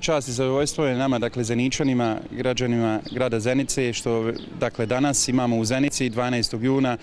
čast i zadovoljstvo je nama, dakle, Zeničanima, građanima grada Zenice, što, dakle, danas imamo u Zenici 12. juna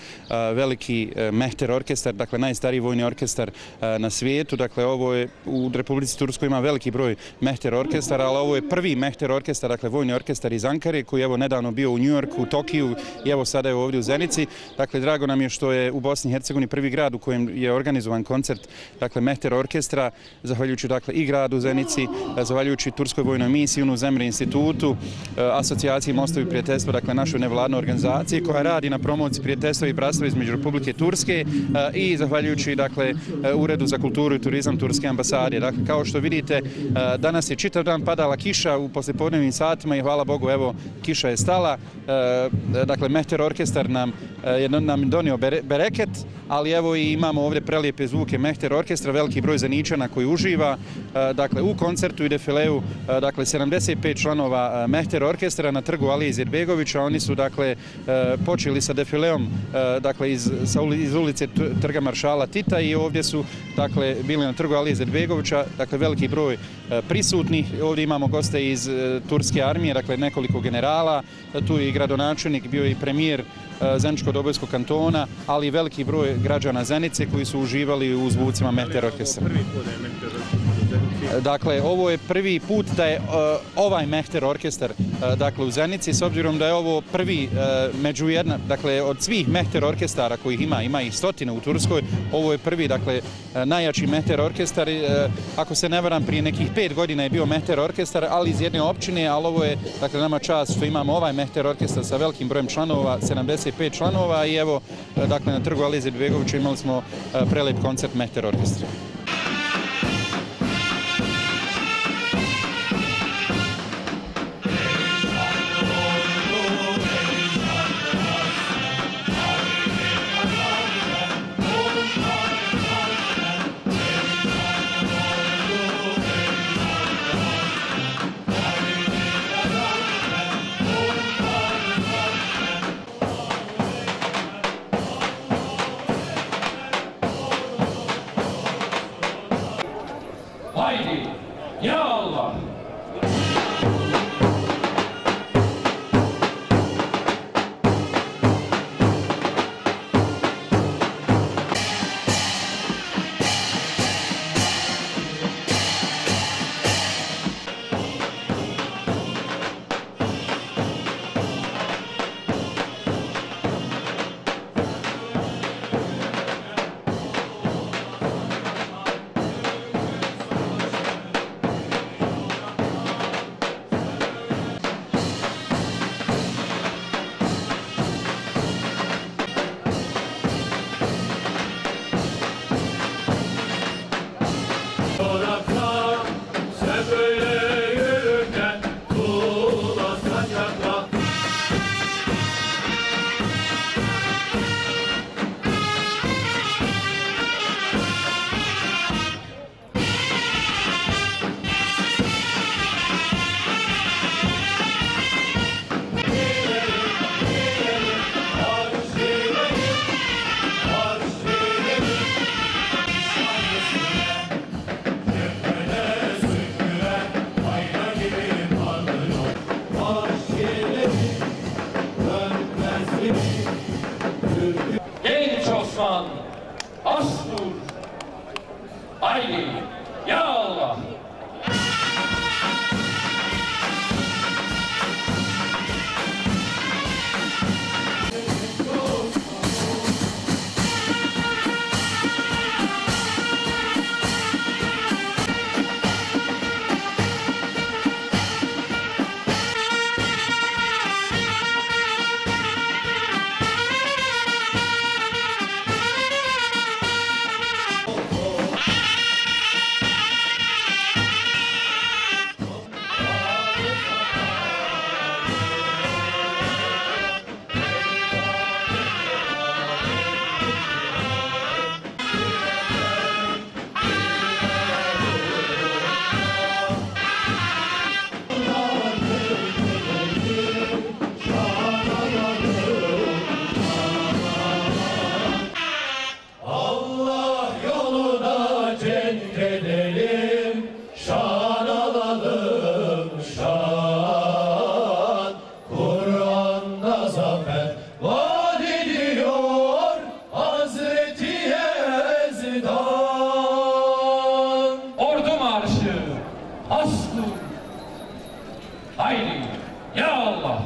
veliki e, Mehter orkestar, dakle, najstariji vojni orkestar e, na svijetu. Dakle, ovo je, u Republici Turskoj ima veliki broj Mehter orkestara, ali ovo je prvi Mehter orkestar, dakle, vojni orkestar iz Ankare, koji je evo nedavno bio u Njujorku, u Tokiju i evo sada je ovdje u Zenici. Dakle, drago nam je što je u Bosni i Hercegovini prvi grad u kojem je organizovan koncert, dakle, Mehter orkestra, zahvaljujući, dakle, i gradu u Zenici, zahvaljujući Turskoj vojnoj misiji, UNU Zemre institutu, eh, asocijaciji Mostovi prijateljstva, dakle našoj nevladnoj organizaciji koja radi na promociji prijateljstva i bratstva između Republike Turske eh, i zahvaljujući dakle eh, Uredu za kulturu i turizam Turske ambasade. Dakle, kao što vidite, danas je čitav dan padala kiša u poslijepodnevnim satima i hvala Bogu, evo, kiša je stala. Dakle, Mehter orkestar nam je nam donio bereket, ali evo i imamo ovdje prelijepe zvuke Mehter orkestra, veliki broj zaničana koji uživa, dakle, u koncertu i defileu, e, dakle, 75 članova e, Mehter orkestra na trgu Alije Zirbegovića. Oni su, dakle, e, počeli sa defileom, dakle, iz, iz ulice Trga Maršala Tita i ovdje su, dakle, bili na trgu Alije Zirbegovića, dakle, veliki broj prisutnih. Ovdje imamo goste iz Turske armije, dakle, nekoliko generala, tu je i gradonačelnik, bio i premijer Zeničko-Dobojskog kantona, ali i veliki broj građana Zenice koji su uživali u zvucima Mehter orkestra. Prvi put je Mehter orkestra. Dakle, ovo je prvi put da je e, ovaj Mehter orkestar e, dakle, u Zenici, s obzirom da je ovo prvi e, među jedna, dakle, od svih Mehter orkestara kojih ima, ima ih stotine u Turskoj, ovo je prvi, dakle, najjači Mehter orkestar. Ako se ne varam, prije nekih pet godina je bio Mehter orkestar, ali iz jedne općine, ali ovo je, dakle, nama čast što imamo ovaj Mehter orkestar sa velikim brojem članova, 75 članova i evo, dakle, na trgu Alize Begovića imali smo prelep koncert Mehter orkestra. Haydi ya Allah. düşman, astur, haydi ya Allah. hasbun. Haydi ya Allah.